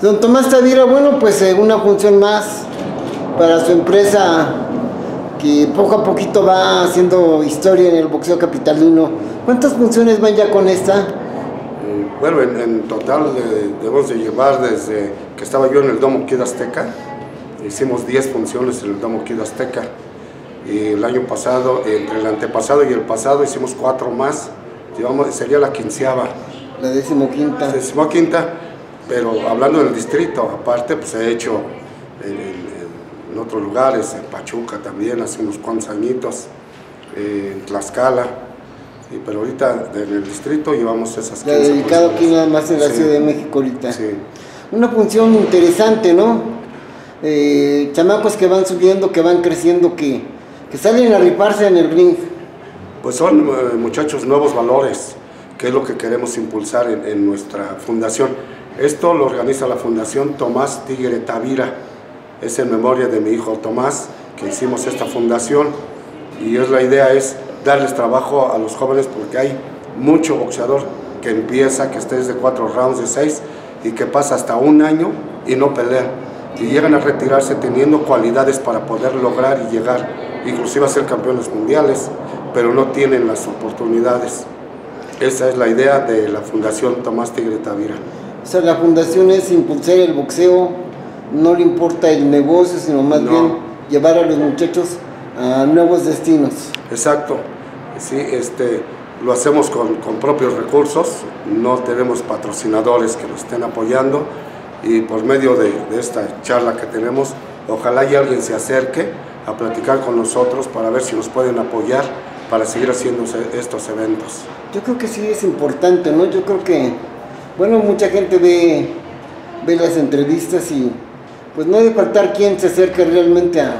Don Tomás Tavira, bueno, pues eh, una función más para su empresa que poco a poquito va haciendo historia en el boxeo capitalino. ¿Cuántas funciones van ya con esta? Eh, bueno, en, total debemos de llevar desde que estaba yo en el Domo Kid Azteca, hicimos 10 funciones en el Domo Kid Azteca. Y el año pasado, entre el antepasado y el pasado, hicimos cuatro más. Llevamos, sería la quinceava. La decimoquinta. La quinta pero hablando del distrito, aparte, pues he hecho en, otros lugares, en Pachuca también, hace unos cuantos añitos, eh, en Tlaxcala, pero ahorita en el distrito llevamos esas Ya dedicado aquí nada más en la Ciudad de México ahorita. Sí. Una función interesante, ¿no? Eh, chamacos que van subiendo, que van creciendo, que, que salen a riparse en el ring. Pues son eh, muchachos nuevos valores, que es lo que queremos impulsar en, en nuestra fundación esto lo organiza la Fundación Tomás Tigre Tavira. Es en memoria de mi hijo Tomás que hicimos esta fundación y es la idea es darles trabajo a los jóvenes porque hay mucho boxeador que empieza, que esté desde cuatro rounds de seis y que pasa hasta un año y no pelea y llegan a retirarse teniendo cualidades para poder lograr y llegar inclusive a ser campeones mundiales, pero no tienen las oportunidades. Esa es la idea de la Fundación Tomás Tigre Tavira. O sea, la fundación es impulsar el boxeo, no le importa el negocio, sino más bien llevar a los muchachos a nuevos destinos. Exacto, sí, este, lo hacemos con, propios recursos, no tenemos patrocinadores que nos estén apoyando y por medio de, esta charla que tenemos, ojalá y alguien se acerque a platicar con nosotros para ver si nos pueden apoyar para seguir haciendo estos eventos. Yo creo que sí es importante, ¿no? Yo creo que bueno, mucha gente ve, ve las entrevistas y pues no debe faltar quien se acerque realmente a,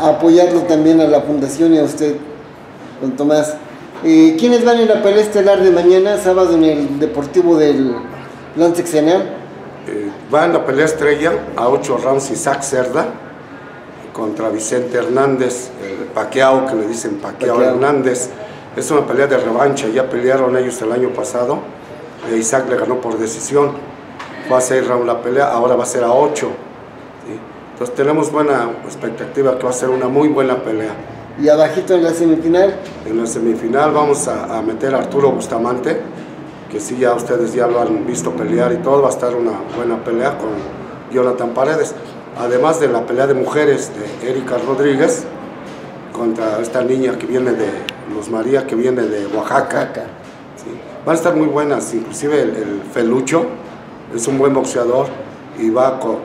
apoyarlo también a la fundación y a usted, don Tomás. Eh, ¿Quiénes van en la pelea estelar de mañana, sábado, en el Deportivo del Plan Sexenal? Eh, va en la pelea estrella a 8 rounds Isaac Cerda contra Vicente Hernández, el Paqueao, que le dicen Paqueao Hernández. Es una pelea de revancha, ya pelearon ellos el año pasado Isaac le ganó por decisión. Fue a 6 rounds la pelea, ahora va a ser a 8. Entonces tenemos buena expectativa que va a ser una muy buena pelea. ¿Y abajito en la semifinal? En la semifinal vamos a, meter a Arturo Bustamante, que sí ya ustedes ya lo han visto pelear y todo, va a estar una buena pelea con Jonathan Paredes. Además de la pelea de mujeres de Erika Rodríguez contra esta niña que viene de Luz María, que viene de Oaxaca. Oaxaca van a estar muy buenas, inclusive el, Felucho es un buen boxeador y va con,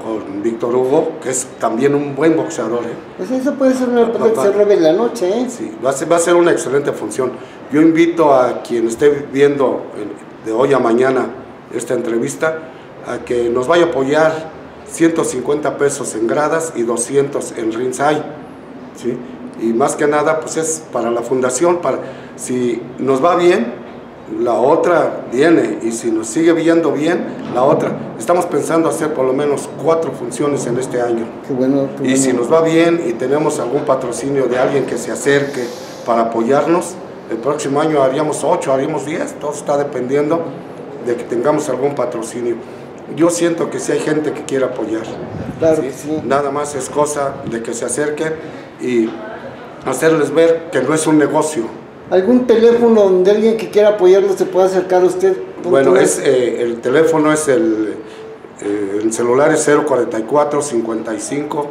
Víctor Hugo, que es también un buen boxeador. ¿eh? Pues eso puede ser una pelea que se en la noche. ¿eh? Sí, va a, ser, va a ser una excelente función. Yo invito a quien esté viendo de hoy a mañana esta entrevista a que nos vaya a apoyar 150 pesos en gradas y 200 en ringside. ¿sí? Y más que nada, pues es para la fundación, para si nos va bien, la otra viene y si nos sigue viendo bien, la otra. Estamos pensando hacer por lo menos cuatro funciones en este año. Qué bueno, y si nos va bien y tenemos algún patrocinio de alguien que se acerque para apoyarnos, el próximo año haríamos ocho, haríamos diez, todo está dependiendo de que tengamos algún patrocinio. Yo siento que si hay gente que quiere apoyar. Claro sí. Nada más es cosa de que se acerquen y hacerles ver que no es un negocio ¿Algún teléfono donde alguien que quiera apoyarlo se pueda acercar a usted? Bueno, es, eh, el teléfono es el, eh, el celular es 044 55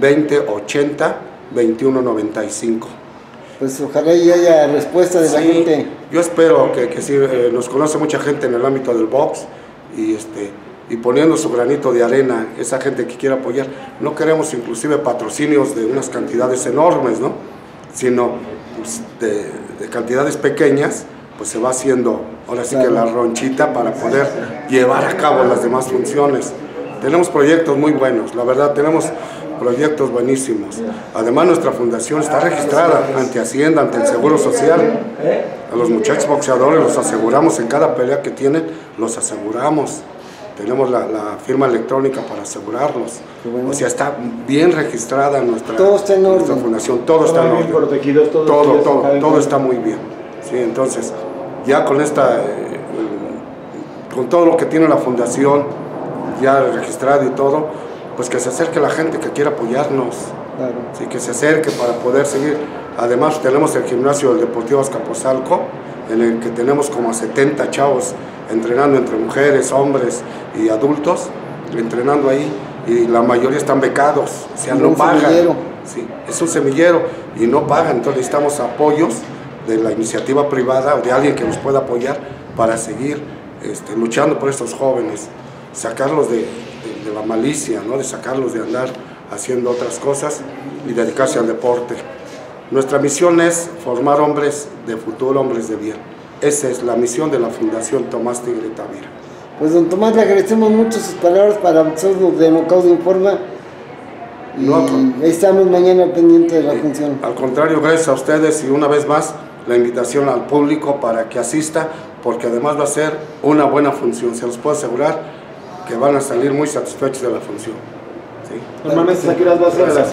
20 80 21 95. Pues ojalá y haya respuesta de la gente. Yo espero que, que sí, eh, nos conoce mucha gente en el ámbito del box y este y poniendo su granito de arena, esa gente que quiera apoyar. No queremos inclusive patrocinios de unas cantidades enormes, ¿no? Sino de, de cantidades pequeñas, pues se va haciendo ahora sí que la ronchita para poder llevar a cabo las demás funciones. Tenemos proyectos muy buenos, la verdad, tenemos proyectos buenísimos. Además, nuestra fundación está registrada ante Hacienda, ante el Seguro Social. A los muchachos boxeadores los aseguramos en cada pelea que tienen, los aseguramos. Tenemos la, firma electrónica para asegurarlos. O sea, está bien registrada nuestra, nuestra fundación, todo, está en orden. todo, todo, todo, está muy bien. Sí, entonces, ya con esta, eh, con todo lo que tiene la fundación, ya registrado y todo, pues que se acerque la gente que quiera apoyarnos. Claro. Sí, que se acerque para poder seguir. Además tenemos el gimnasio del Deportivo Azcapotzalco, en el que tenemos como a 70 chavos entrenando entre mujeres, hombres y adultos, entrenando ahí, y la mayoría están becados, o sea, no un pagan. semillero. Sí, es un semillero y no pagan, entonces necesitamos apoyos de la iniciativa privada o de alguien que nos pueda apoyar para seguir este, luchando por estos jóvenes, sacarlos de, de- de la malicia, ¿no? de sacarlos de andar haciendo otras cosas y dedicarse al deporte. Nuestra misión es formar hombres de futuro, hombres de bien. Esa es la misión de la Fundación Tomás Tigre Tavira. Pues don Tomás, le agradecemos mucho sus palabras para nosotros de Knockout Informa. Y No, estamos mañana pendiente de la función. Al contrario, gracias a ustedes y una vez más la invitación al público para que asista, porque además va a ser una buena función. Se los puedo asegurar que van a salir muy satisfechos de la función. ¿sí? Normalmente, ¿a qué horas va a ser? ¿A las